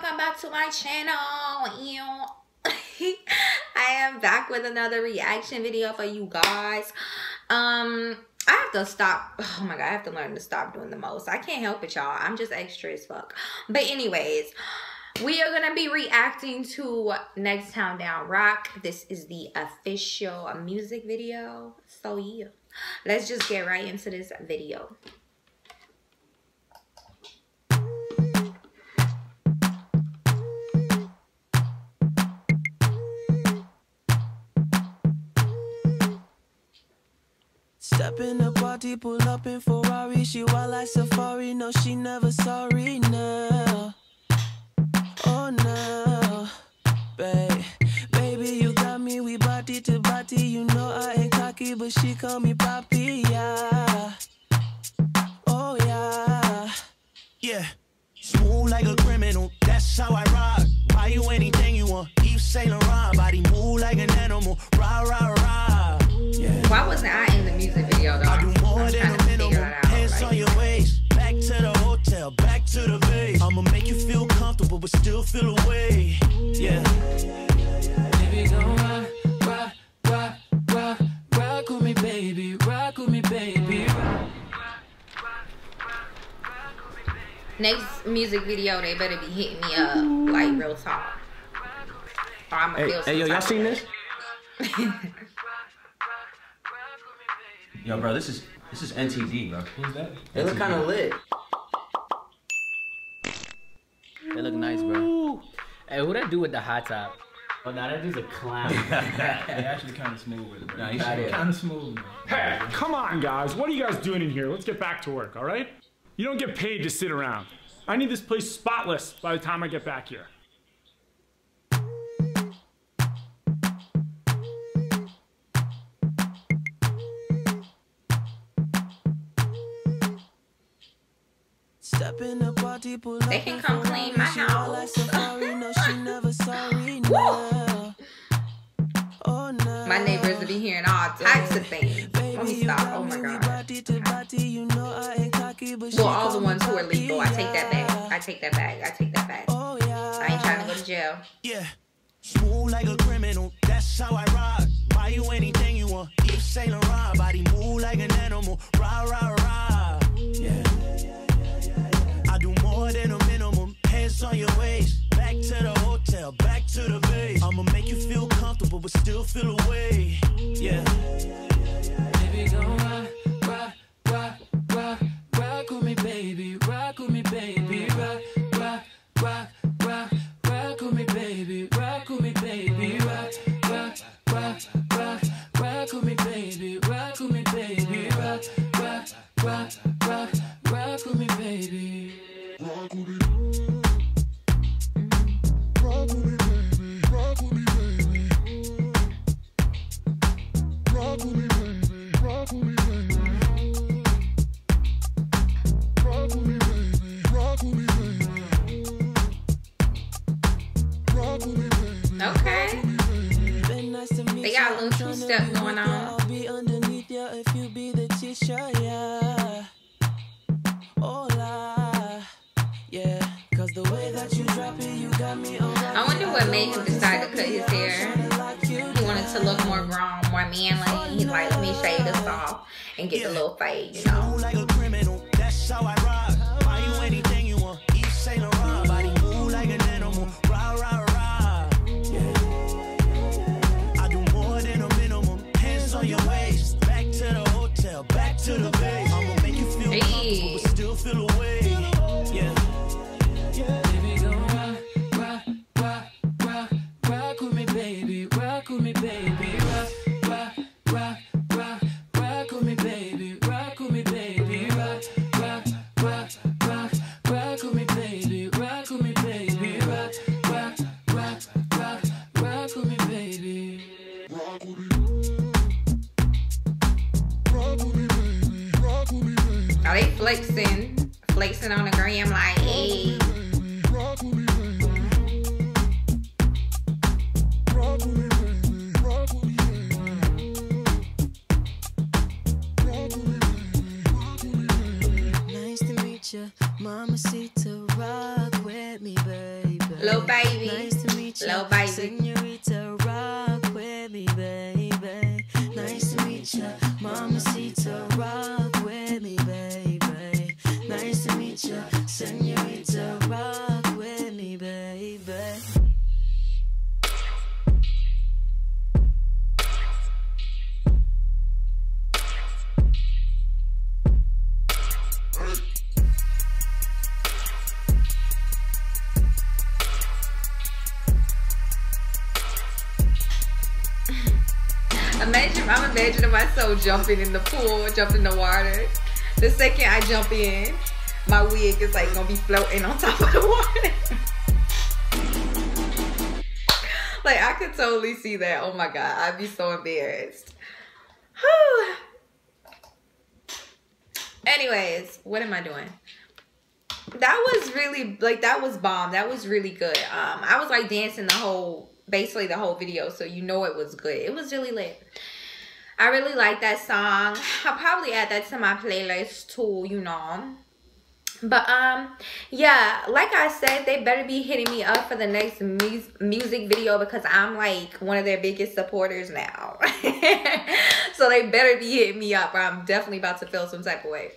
welcome back to my channel. I am back with another reaction video for you guys. Um, I have to stop. Oh my god, I have to learn to stop doing the most. I can't help it, y'all. I'm just extra as fuck. But anyways, we are gonna be reacting to Next Town Down Rock. This is the official music video. So yeah, let's just get right into this video. Step in the party, pull up in Ferrari. She wild like Safari. No, she never sorry now. Oh no, babe, baby, you got me. We body to body. You know I ain't cocky, but she call me papi. Yeah. Oh yeah. Yeah, smooth like a criminal. That's how I rock. Buy you anything you want. Keep Saint Laurent. Body move like an animal. Rah rah rah. Yeah. Why wasn't I in the music video though? I I'm do more trying than to a figure minimum. that out. Hands like- on your waist. Back to the hotel. Back to the base. I'ma make you feel comfortable, but still feel away. Yeah. Baby, don't rock, rock, rock, rock, rock with me, baby. Rock with me, baby. Next music video, they better be hitting me up like real talk. Or I'm gonna Hey, feel hey, yo, y'all seen this? way. Yo, bro, this is this is NTD, bro. Who's that? They look kind of lit. They look nice, bro. Hey, who that do with the hot top? Oh, nah, that dude's a clown. They actually kind of smooth with it, bro. Nah, he's kind of smooth. Man. Hey, come on, guys. What are you guys doing in here? Let's get back to work, all right? You don't get paid to sit around. I need this place spotless by the time I get back here. They can come clean my She wild like house. No, she never sorry. Oh no. My neighbors will be hearing all types of things. Let me stop. Oh my god. Body to body, you know I ain't cocky, but she Well, all the ones who are legal, I take that back. I take that back. I take that back. Oh yeah. I ain't trying to go to jail. Yeah. Smooth like a criminal. That's how I rock. Buy you anything you want. Keep Saint Laurent. Body move like an animal. Rah rah rah. Yeah. More than a minimum. Hands on your waist. Back to the hotel. Back to the base. I'ma make you feel comfortable, but still feel away. Yeah. Baby, don't rock, rock, rock, rock, rock with me, baby. Rock with me, baby. Rock, rock, rock, rock, rock with me, baby. Rock with me, baby. Rock, rock, rock, rock, rock with me, baby. Rock with me, baby. Rock, rock, rock, rock, rock with me, baby. Teacher, yeah. Oh, Hola, yeah. Cause the way that you drop it, you got me on. I wonder what made him decide to cut his hair. He wanted to look more grown, more manly. He's like, let me shave this off and get the little fade, you know. Flexing? Flexing on the gram like, hey. Nice to meet rock with me, baby. Hello, baby. Senorita, Imagine, I'm imagining myself jumping in the pool, jumping in the water. The second I jump in, my wig is like gonna be floating on top of the water. like I could totally see that. Oh my god, I'd be so embarrassed. Anyways, what am I doing? That was really like that was bomb. That was really good. Um, I was like dancing the whole basically the whole video, so you know it was good. It was really lit. I really like that song. I'll probably add that to my playlist too, you know. But um, yeah, like I said, they better be hitting me up for the next mu music video because I'm like one of their biggest supporters now. so they better be hitting me up or I'm definitely about to feel some type of way.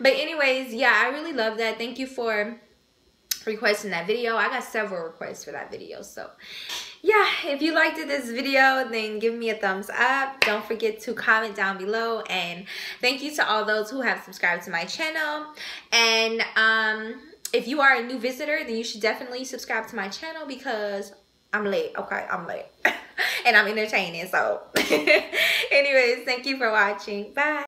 But anyways, yeah, I really love that. Thank you for requesting that video. I got several requests for that video. So yeah, if you liked this video, then give me a thumbs up. Don't forget to comment down below. And thank you to all those who have subscribed to my channel. And um, if you are a new visitor, then you should definitely subscribe to my channel because I'm late. Okay, I'm late. and I'm entertaining. So anyways, thank you for watching. Bye.